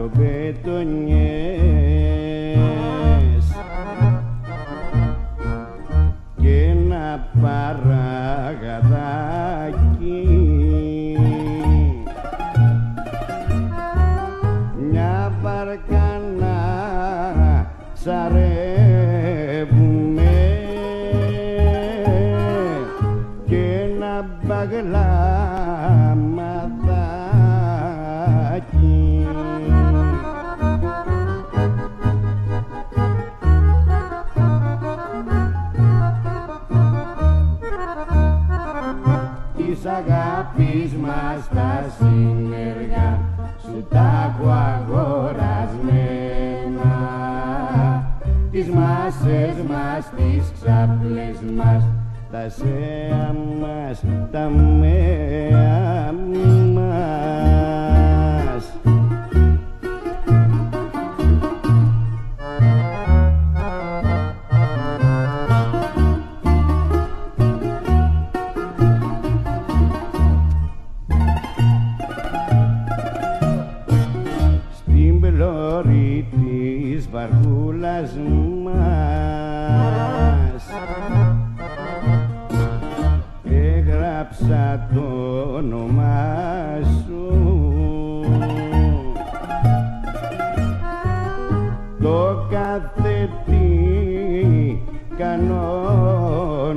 δυο πετονιές και ένα παραγαδάκι. Μια βαρκανά σαρεύουμε και ένα μπαγλαμαδάκι της αγάπης μας τα συνεργά. Σου τα έχω αγορασμένα. Τις μάσες μας, τις ξάπλες μας. Τα σέα μας, τα μέα όνομά σου. Το κάθε τι κανόνισα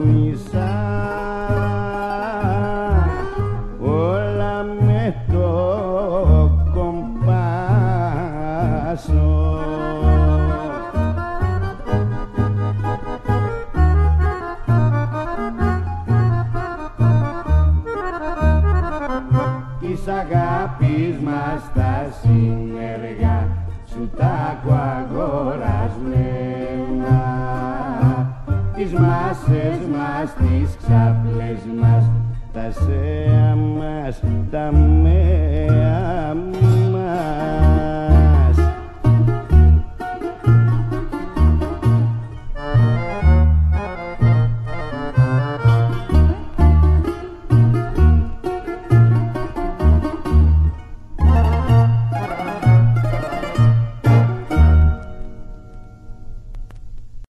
της αγάπης μας τα συνεργά σου τα έχω αγορασμένα. Τις μάσες μας, τις ξάπλες μας τα σέα μας, τα μέρα